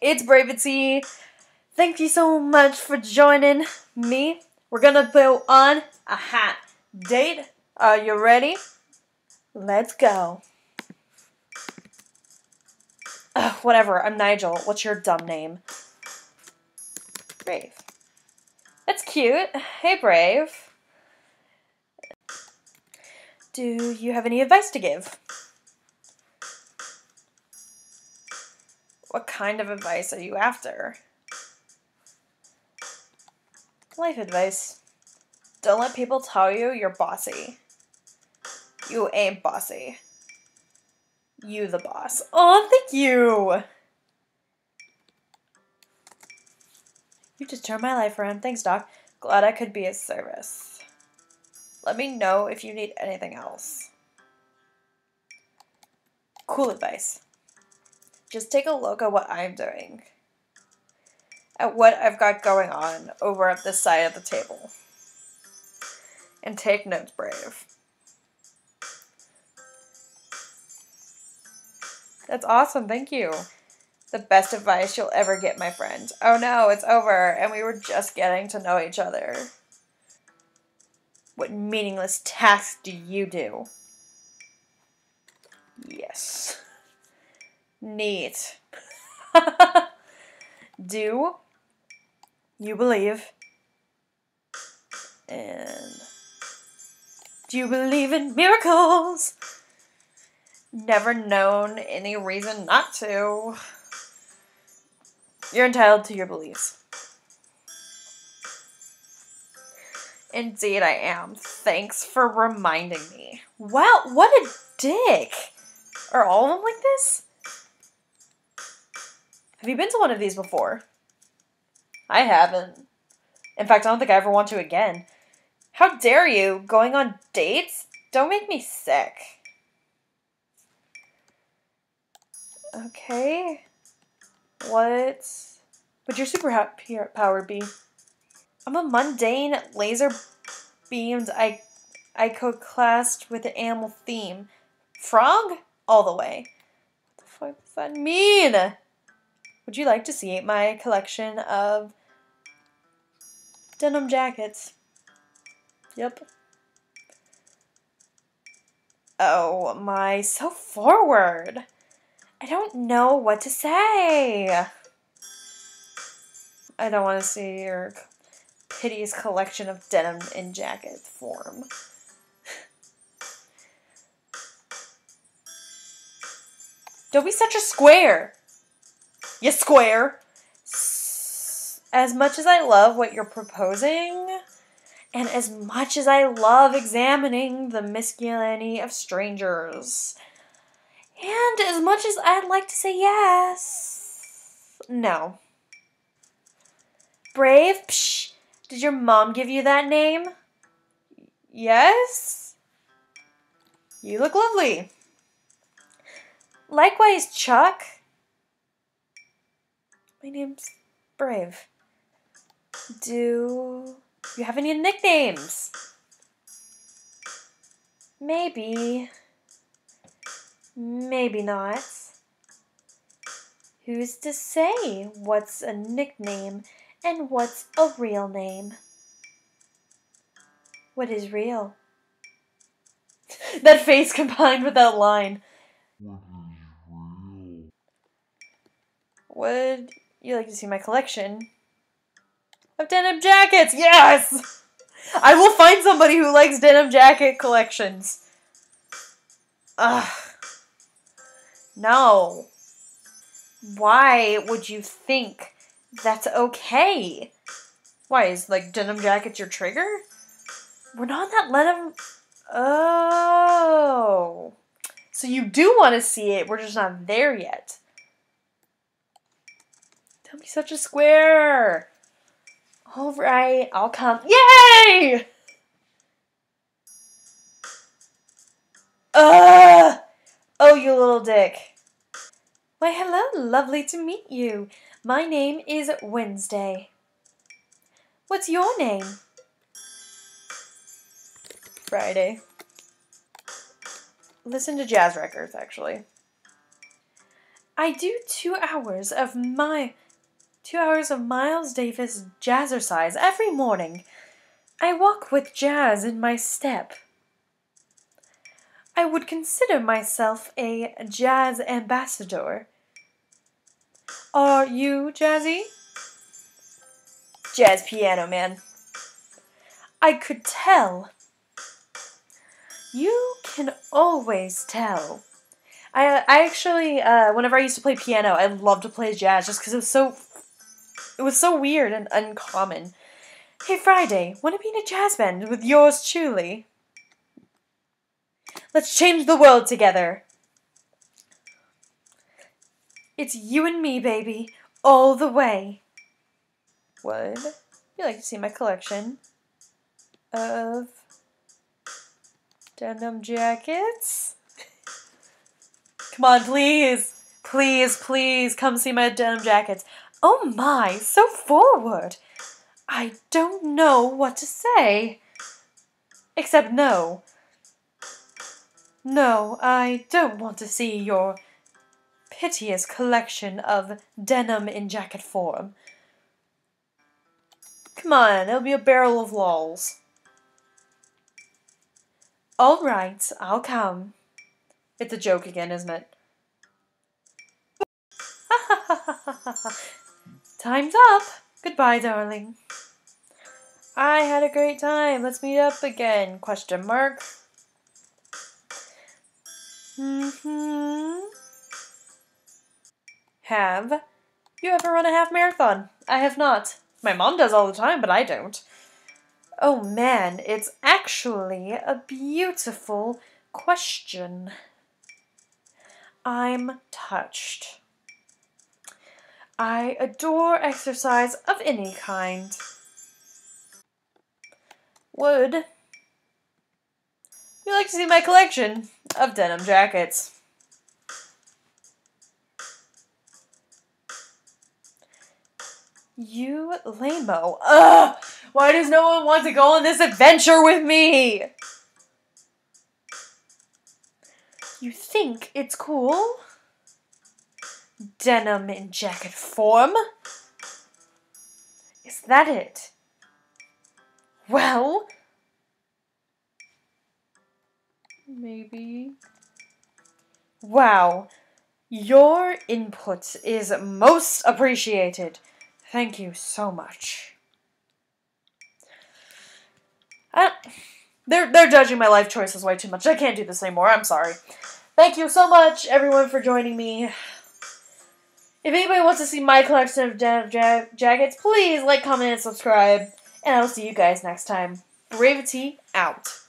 it's BraveItea. Thank you so much for joining me. We're gonna go on a hot date. Are you ready? Let's go. Ugh, whatever, I'm Nigel. What's your dumb name? Brave. That's cute. Hey, Brave. Do you have any advice to give? What kind of advice are you after? Life advice. Don't let people tell you you're bossy. You ain't bossy. You the boss. Oh, thank you! You just turned my life around. Thanks, Doc. Glad I could be of service. Let me know if you need anything else. Cool advice. Just take a look at what I'm doing. At what I've got going on over at this side of the table. And take notes, Brave. That's awesome, thank you. The best advice you'll ever get, my friend. Oh no, it's over, and we were just getting to know each other. What meaningless tasks do you do? Yes. Neat. Do you believe? And do you believe in miracles? Never known any reason not to. You're entitled to your beliefs. Indeed, I am. Thanks for reminding me. Wow, what a dick! Are all of them like this? Have you been to one of these before? I haven't. In fact, I don't think I ever want to again. How dare you? Going on dates? Don't make me sick. Okay. What would your superpower be? I'm a mundane, laser beamed I iconoclast with an animal theme. Frog? All the way. What the fuck does that mean? Would you like to see my collection of denim jackets? Yep. Oh my, so forward. I don't know what to say. I don't want to see your piteous collection of denim in jacket form. Don't be such a square. You square. As much as I love what you're proposing, and as much as I love examining the miscellany of strangers, and as much as I'd like to say yes, no. Brave? Psh, did your mom give you that name? Yes? You look lovely. Likewise, Chuck. My name's Brave. Do you have any nicknames? Maybe. Maybe not. Who's to say what's a nickname and what's a real name? What is real? that face combined with that line. Would you like to see my collection of denim jackets? Yes! I will find somebody who likes denim jacket collections. Ugh. No. Why would you think that's okay? Why, is like denim jackets your trigger? We're not that let him. Oh. So you do want to see it, we're just not there yet. Don't be such a square. All right, I'll come. Yay! Ugh! Oh, you little dick. Why, hello, lovely to meet you. My name is Wednesday. What's your name? Friday. Listen to jazz records, actually. I do two hours of my two hours of Miles Davis jazzercise every morning. I walk with jazz in my step. I would consider myself a jazz ambassador. Are you jazzy? Jazz piano man. I could tell. You can always tell. I I actually uh, whenever I used to play piano, I loved to play jazz just because it was so it was so weird and uncommon. Hey Friday, wanna be in a jazz band with yours truly? Let's change the world together. It's you and me, baby, all the way. Would you like to see my collection of denim jackets? Come on, please. Please, please come see my denim jackets. Oh my, so forward. I don't know what to say. Except no. No, I don't want to see your piteous collection of denim in jacket form. Come on, it'll be a barrel of lols. All right, I'll come. It's a joke again, isn't it? Time's up. Goodbye, darling. I had a great time. Let's meet up again. Question mark. Mm-hmm. Have you ever run a half marathon? I have not. My mom does all the time, but I don't. Oh man, it's actually a beautiful question. I'm touched. I adore exercise of any kind. Would you like to see my collection of denim jackets? You lameo. Ugh! Why does no one want to go on this adventure with me? You think it's cool? Denim in jacket form? Is that it? Well, maybe. Wow, your input is most appreciated. Thank you so much. I, they're they're judging my life choices way too much. I can't do this anymore. I'm sorry. Thank you so much, everyone, for joining me. If anybody wants to see my collection of denim ja jackets, please like, comment, and subscribe. And I will see you guys next time. BraveItea out.